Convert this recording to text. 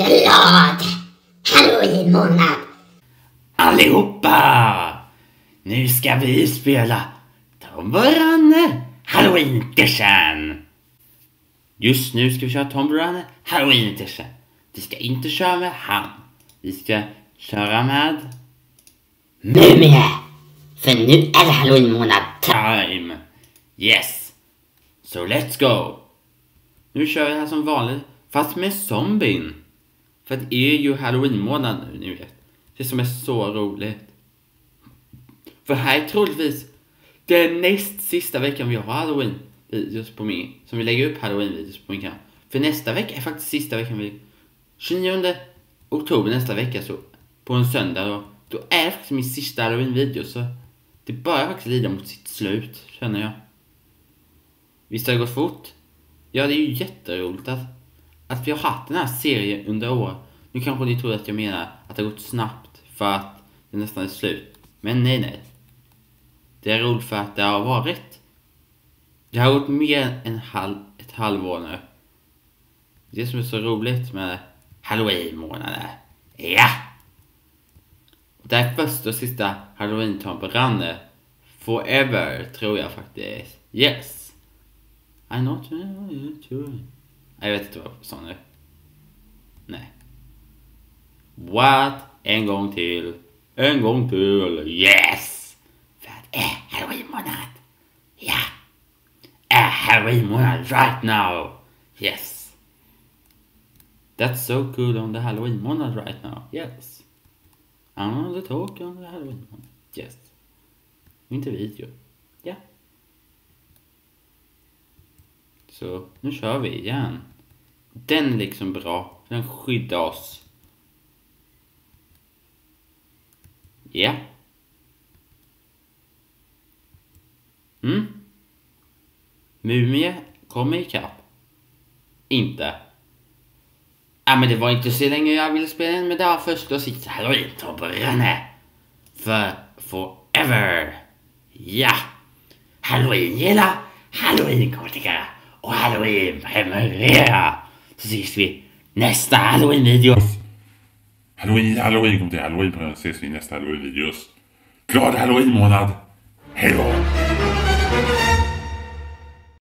Glad halloweenmånad! Allihopa! Nu ska vi spela Tom Ranne Halloween edition! Just nu ska vi köra Tom Ranne Halloween edition. Vi ska inte köra med han. Vi ska köra med Mumie! För nu är det halloweenmånad. Time. Yes. So let's go. Nu kör vi här som vanligt, fast med zombien. För det är ju halloween-månad nu, ni vet. Det som är så roligt. För här är troligtvis den näst sista veckan vi har halloween-videos på min, som vi lägger upp halloween-videos på min kanal. För nästa vecka är faktiskt sista veckan vi, 29 oktober nästa vecka så, på en söndag då, då är det faktiskt min sista halloween-video så det börjar faktiskt lida mot sitt slut, känner jag. Visst har det gått fort? Ja, det är ju jätteroligt att, att vi har haft den här serien under året nu kanske ni tror att jag menar att det har gått snabbt för att det nästan är slut. Men nej, nej. Det är roligt för att det har varit. Det har gått mer än halv, ett halvår nu. Det som är så roligt med halloween-månaden. Ja! Och det är första och sista halloween-tom på Ranne. Forever, tror jag faktiskt. Yes! I'm not... Jag vet inte vad jag sa nu. Nej. What? En gång till. En gång till. Yes! För att det är halloween-månad. Ja! Är halloween-månad right now. Yes! That's so good on the halloween-månad right now. Yes! I'm on the talk on the halloween-månad. Yes. Inte video. Ja. Så nu kör vi igen. Den är liksom bra. Den skyddar oss. Ja. Mm. Mumie kommer ikapp. Inte. Ja men det var inte så länge jag ville spela in men det var först och sista halloween-tobbarna. För forever. Ja. Halloween gilla, halloween kommentera och halloween prenumerera. Så ses vi nästa halloween-video. Halloween, halloween, kom till halloween på ses vi i nästa halloween-videos. Glad halloween-månad! Hej då!